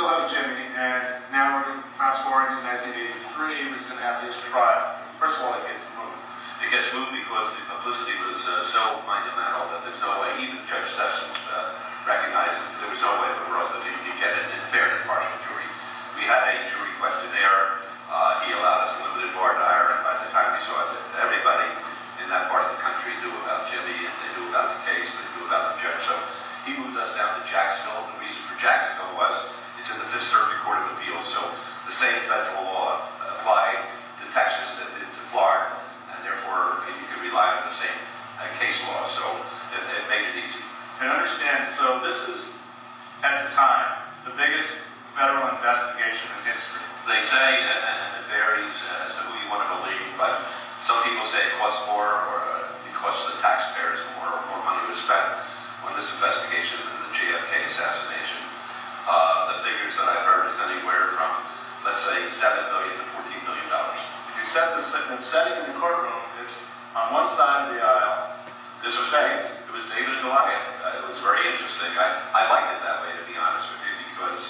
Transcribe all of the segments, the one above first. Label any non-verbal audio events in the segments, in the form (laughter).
still have Jimmy, and now we're going to fast forward to 1983, who's going to have his trial. First of all, it gets moved. It gets moved because the publicity was uh, so monumental that there's no way, even Judge Sessions uh, recognized that there was no way in the world that he could get an fair and impartial jury. We had a jury questionnaire. Uh, he allowed us limited voir dire, and by the time we saw it, everybody in that part of the country knew about Jimmy, and they knew about the case, they knew about the judge. So he moved us down to Jacksonville. The reason for Jacksonville was it's in the Fifth Circuit Court of Appeals, so the same federal law applied to Texas and to Florida, and therefore you could rely on the same uh, case law. So it, it made it easy. And understand, so this is, at the time, the biggest federal investigation in history. They say, and, and it varies as to who you want to believe, but some people say it costs more or uh, because the taxpayers more, more money was spent on this investigation than the JFK assassination. Uh, the figures that I've heard is anywhere from, let's say, seven million to fourteen million dollars. If you setting in the courtroom, it's on one side of the aisle. This was David. It was David and Goliath. Uh, it was very interesting. I, I liked it that way, to be honest with you, because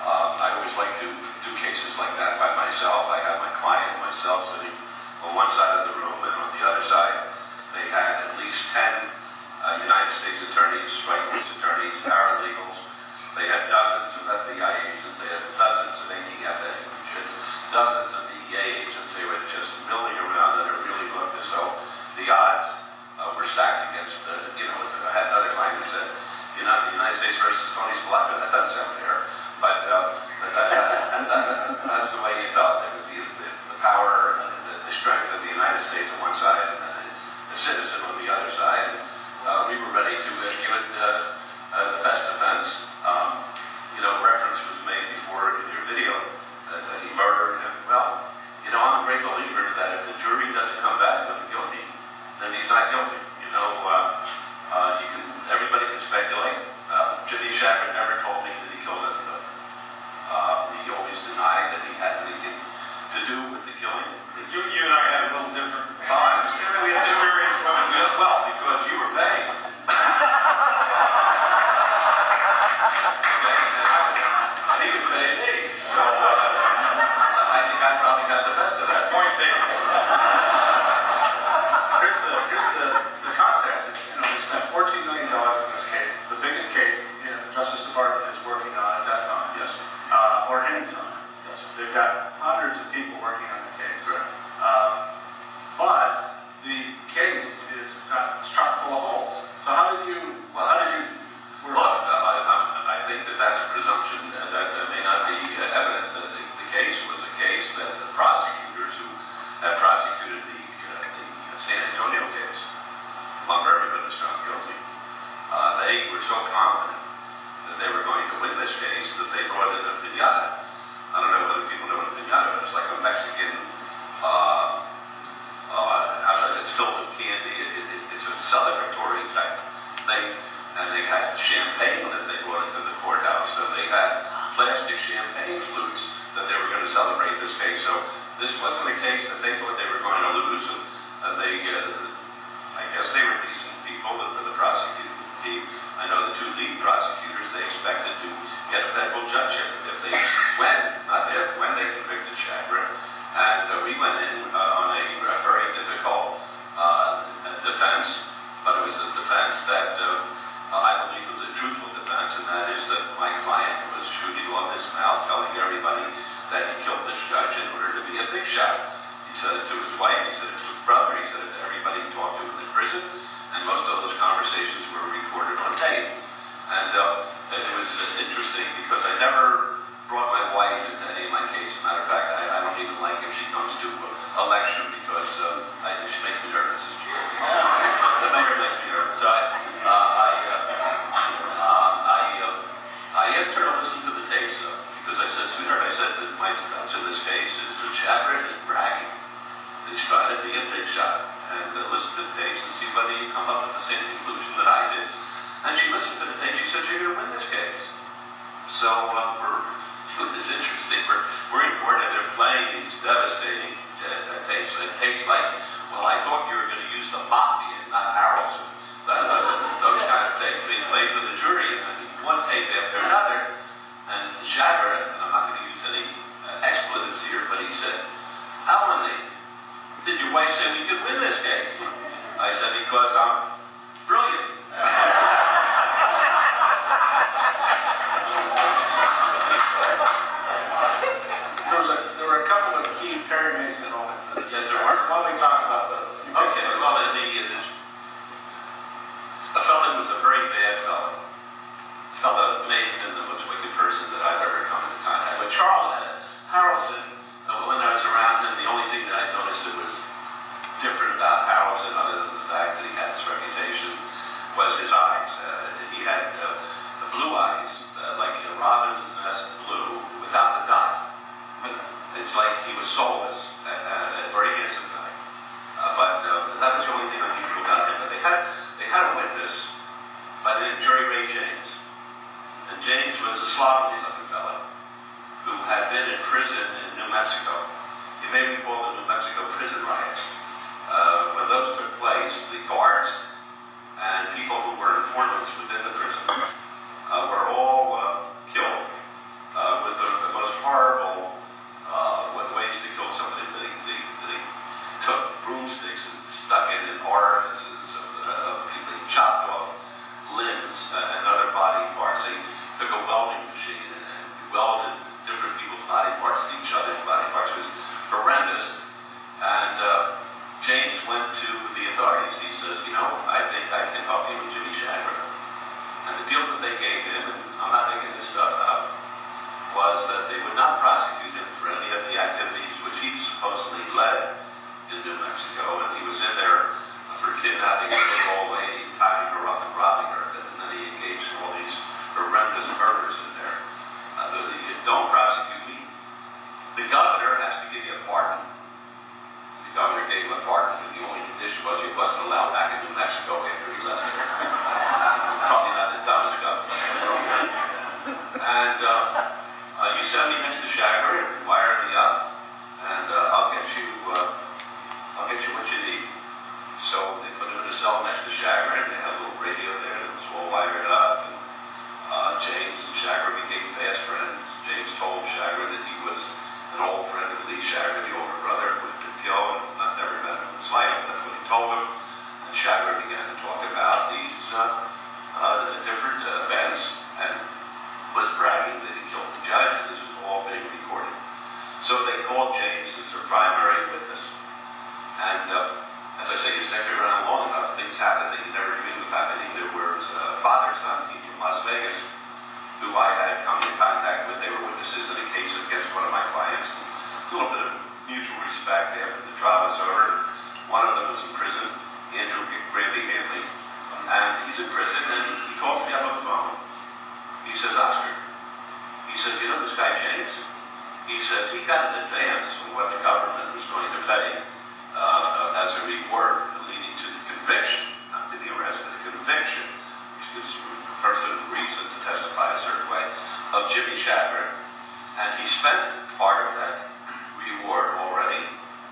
uh, I always like to do cases like that by myself. I have my client and myself sitting on one side of the room, and on the other side, they had at least ten uh, United States attorneys, right attorneys, paralegals. They had dozens of FBI agents. They had dozens of ATF agents, dozens of DEA agents. They were just milling around, and it really looked as though the odds uh, were stacked against, uh, you know, I had another client who said, you know, the United States versus Tony Spilotro, that doesn't sound fair. But, uh, (laughs) that's the way he felt. It was the, the, the power and the, the, strength of the United States on one side and the, the citizen on the other side. Uh, we were ready to uh, give it uh, uh, the best defense. Um, you know, reference was made before in your video that, that he murdered him. Well, you know, I'm a great believer the, uh, the San Antonio case, everybody was found guilty, uh, they were so confident that they were going to win this case that they brought in a pinata. I don't know whether people know what a pinata is. It's like a Mexican, uh, uh, it's filled with candy. It, it, it's a celebratory type thing. And they had champagne that they brought into the courthouse. So they had plastic champagne flutes that they were going to celebrate this case. So this wasn't a case that they thought they were going to lose. And, and they, uh, I guess they were decent people, the, the prosecuting team. I know the two lead prosecutors, they expected to get a federal come up with the same conclusion that I did. And she listened to the thing. She said, you're going to win this case. So uh, we're, (laughs) it's interesting. We're, we're in court and they're playing these devastating uh, uh tapes. And tapes like, well, I thought you were going to use the mafia, not Harrelson. That, (laughs) uh, those kind of tapes being played to the jury. And one tape after another. And Chagra, and I'm not going to use any uh, expletives here, but he said, how in the did your wife say we could win this case? I said, because I'm Isha the Chagra, he says uh, he got an advance from what the government was going to pay uh, as a reward leading to the conviction, not to the arrest, of the conviction, which the person reason to testify a certain way, of Jimmy Chagra. And he spent part of that reward already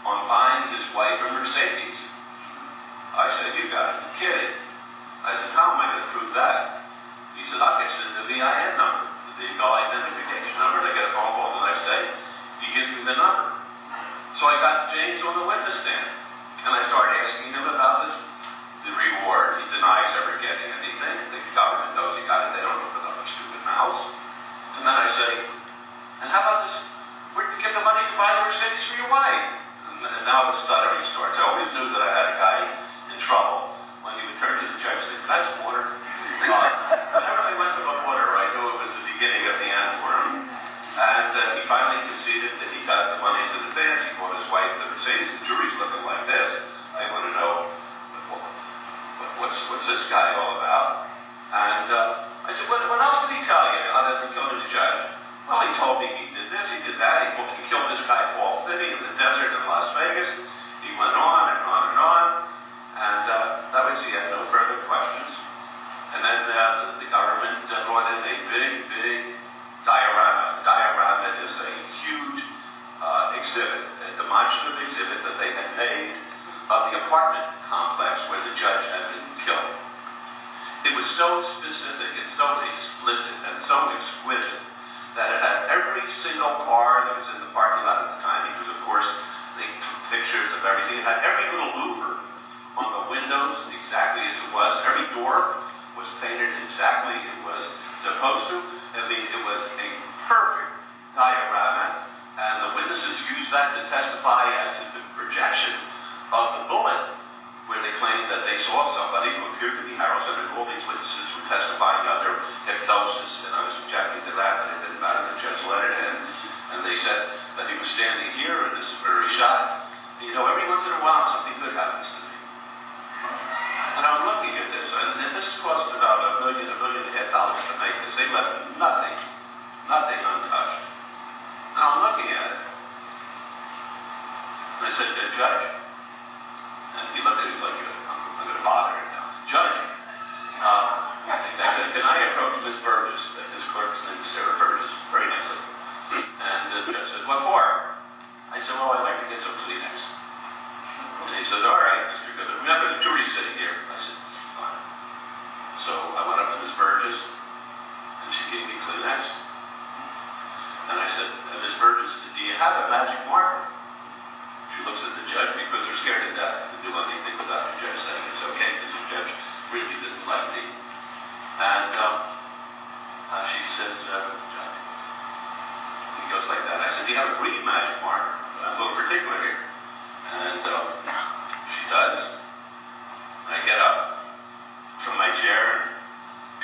on buying his wife a Mercedes. I said, you got to be kidding. I said, how am I going to prove that? He said, I can send the VIN number, the vehicle identification number, and I get a phone call he gives me the number. So I got James on the witness stand, and I started asking him about this, the reward. He denies ever getting anything. The government knows he got it. They don't open up their stupid mouths. And then I say, and how about this? Where did you get the money to buy the Mercedes for your wife? And, and now the stuttering starts. I always knew that I had a guy in trouble when he would turn to the judge and say, that's order. his wife in the Mercedes, the jury's looking like this. I want to know, what's, what's this guy all about? And uh, I said, what, what else did he tell you other than going to the judge? Well, he told me he did this, he did that, he, he killed this guy Paul Finney in the desert in Las Vegas. He went on and demonstrative exhibit that they had made of the apartment complex where the judge had been killed. It was so specific and so explicit and so exquisite that it had every single car that was in the parking lot at the time, because of course the pictures of everything, it had every little louver on the windows exactly as it was, every door was painted exactly it was supposed to. I mean, it was a perfect diorama that to testify as to the projection of the bullet, where they claimed that they saw somebody who appeared to be Harrelson, and all these witnesses were testifying under hypnosis, and I was objecting to that, but it didn't matter. The judge let it in, and they said that he was standing here, in this very shot. You know, every once in a while, something good happens to me. And I'm looking at this, and this cost about a million, a million and a half dollars to make this. They left nothing, nothing untouched. And I'm looking at it. Uh, Judge, and he looked at me like, I'm, I'm going to bother him now. Judge, uh, I said, can I approach Miss Burgess? His clerk's name is Sarah Burgess. Very nice of her. And the judge said, what for? I said, well, I'd like to get some Kleenex. And he said, all right, Mr. Goodman. Remember, the jury's sitting here. I said, fine. So I went up to Miss Burgess, and she gave me Kleenex. And I said, Miss Burgess, do you have a magic marker? She looks at the judge because they're scared to death to do anything without the judge saying it's okay, because the judge really didn't like me. And um, uh, she said, uh, he goes have a green magic marker? I'm a little particular here. And um, she does. I get up from my chair and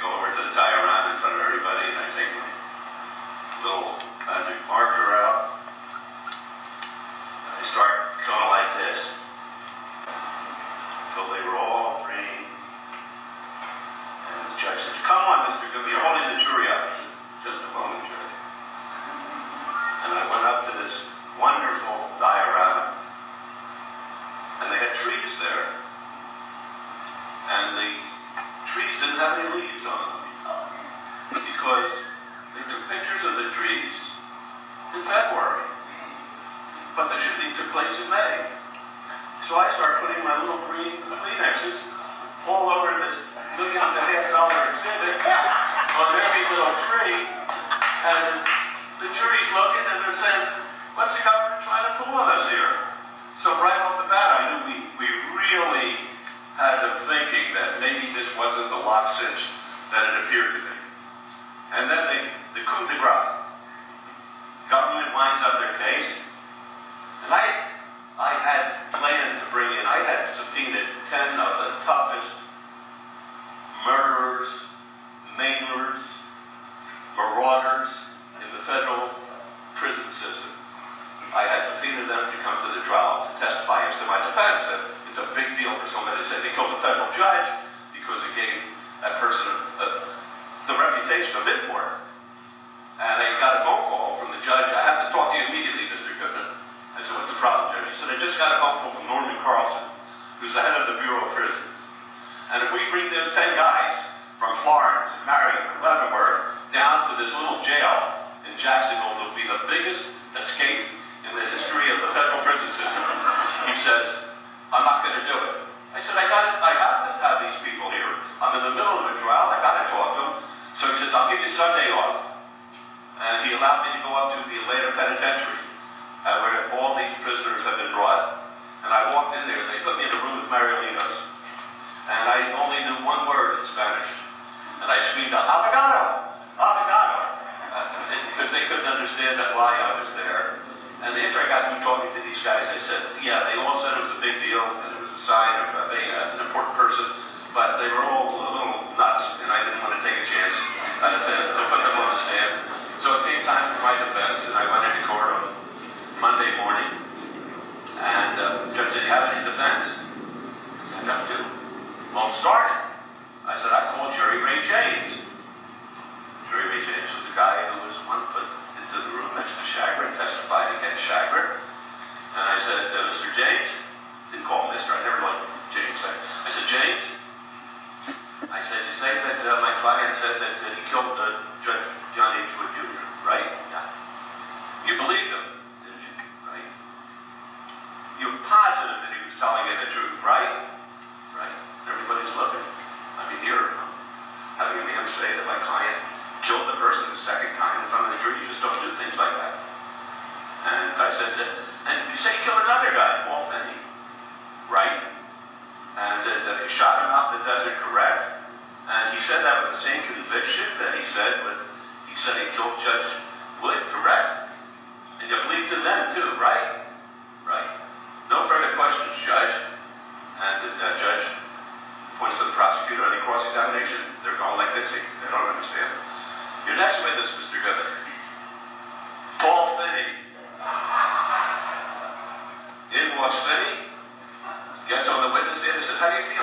go over to the diorama in front of everybody, and I take my little magic marker out. And I start going like this. Until they were all green. And the judge said, come on, Mr. Goodby, you're holding the jury wonderful diorama. And they had trees there. And the trees didn't have any leaves on them. Because they took pictures of the trees in February. But the shooting took place in May. So I start putting my little green Kleenexes all over this million and a half dollar exhibit on every little tree. And the jury's looking and they're saying, what's the government trying to pull on us here? So right off the bat, I knew we, we really had them thinking that maybe this wasn't the lock cinch that it appeared to be. And then the, the coup de grace. Government winds up their case. And I, I had planned to bring in, I had subpoenaed 10 of the toughest murderers, maimers, marauders in the federal prison system. I had subpoenaed them to come to the trial to testify as to my defense. And it's a big deal for somebody to say they killed a federal judge because it gave that person a, a, the reputation of import. And I got a phone call from the judge. I have to talk to you immediately, Mr. Goodman. I said, what's the problem, Judge? He said, I just got a phone call from Norman Carlson, who's the head of the Bureau of Prisons. And if we bring those 10 guys from Florence, Marion, Leavenworth, down to this little jail in Jacksonville, it'll be the biggest escape in the history of the federal prison system. He says, I'm not going to do it. I said, I got I have to have these people here. I'm in the middle of a trial. I got to talk to them. So he says, I'll give you Sunday off. And he allowed me to go up to the Atlanta Penitentiary, uh, where all these prisoners have been brought. And I walked in there, and they put me in a room with Marielinos. And I only knew one word in Spanish. And I screamed out, Abogado! Abogado! Understand that why I was there. And after I got through talking to these guys, I said, yeah, they all said it was a big deal, and it was a sign of being an important person, but they were all a little nuts, and I didn't want to take a chance uh, to, to put them on the stand. So it came time for my defense, and I went into court on Monday morning, and uh, Judge, did you have any defense? I said, I do. Well, start it. I said, I called Jerry Ray James. Jerry Ray James was the guy who was one put into the room next to Chagra, testified against Chagra. And I said, uh, Mr. James, didn't call him Mr. I never liked James. I, I said, James, Judge Wood, correct? And you believed in them too, right? Right. No further questions, Judge. And the uh, judge points to the prosecutor on the cross-examination. They're going like this. They they don't understand. Your next witness, Mr. Governor, Paul Finney. In walks Finney, gets on the witness